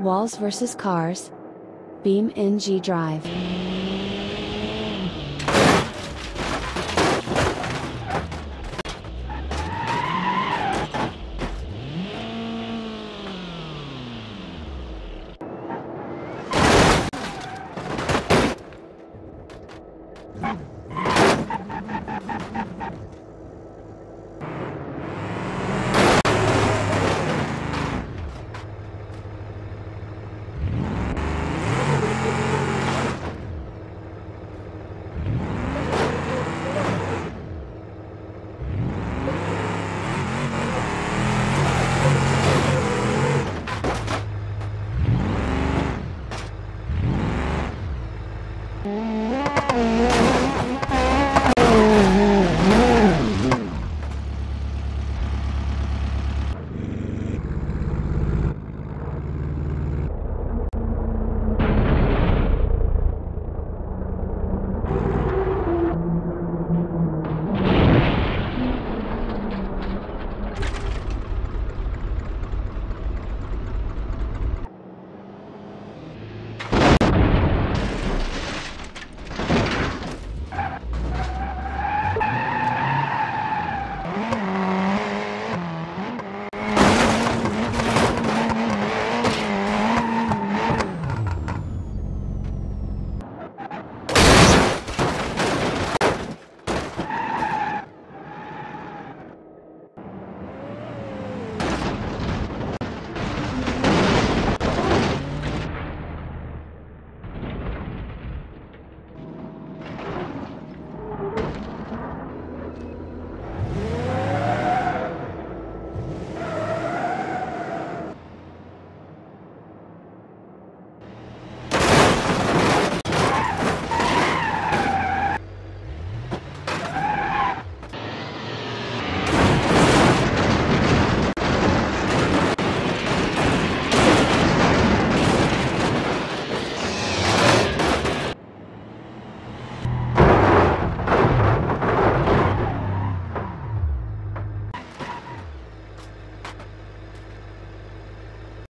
Walls vs Cars. Beam NG Drive.